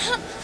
哼。